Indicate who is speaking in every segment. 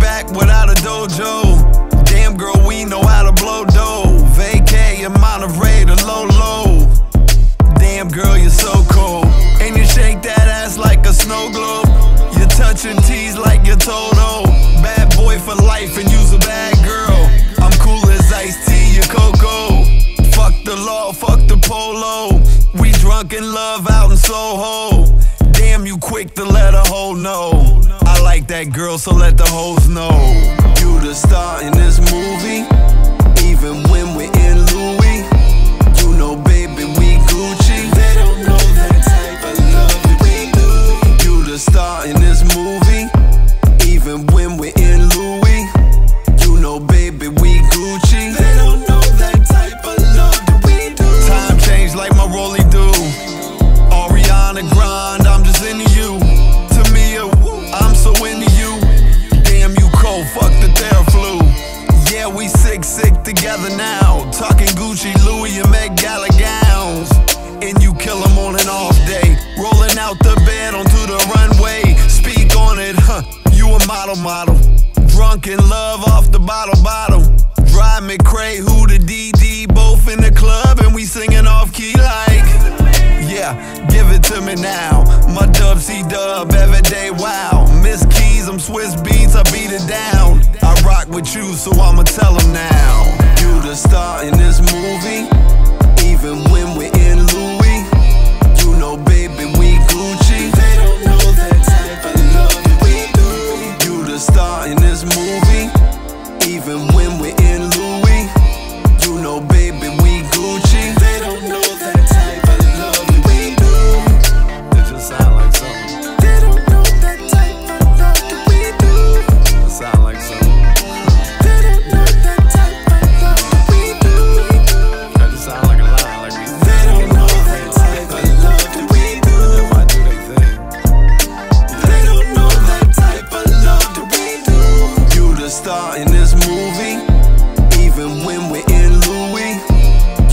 Speaker 1: back without a dojo. Damn girl, we know how to blow dough. Vacay in Monterey to low low. Damn girl, you're so cold. And you shake that ass like a snow globe. You touch your tees like you're Toto. Bad boy for life and you's a bad girl. I'm cool as iced tea, you cocoa. Fuck the law, fuck the polo. We drunk in love out in Soho. Damn, you quick to let a hoe know. I like that girl, so let the hoes know. You the star in this movie, even when we're in Louis. You know, baby, we Gucci. They don't know that type of love that we do. You the star in this movie, even when we're in Louis. You know, baby, we Gucci. They don't know that type of love that we do. Time changed like my rollie do. Ariana Grande, I'm just into you. Together now. Talking Gucci, Louis, and Met Gala gowns. And you kill 'em on an off day. Rolling out the bed onto the runway. Speak on it, huh? You a model, model. Drunk in love off the bottle, bottle. Drive me cray, who the DD, both in the club, and we singing off key like. Yeah, give it to me now. My dub C dub every day, wow. Miss Keys, I'm Swizz Beatz, I beat it down. I rock with you, so I'ma tell 'em now. The star in this movie, movie, even when we're in Louis.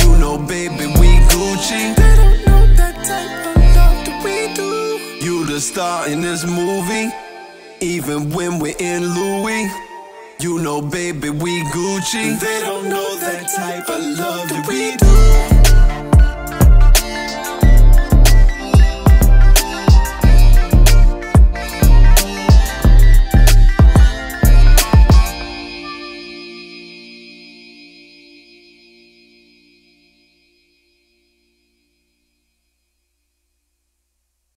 Speaker 1: You know, baby, we Gucci. They don't know that type of love that we do. You the star in this movie, even when we're in Louis. You know, baby, we Gucci. They don't know that type of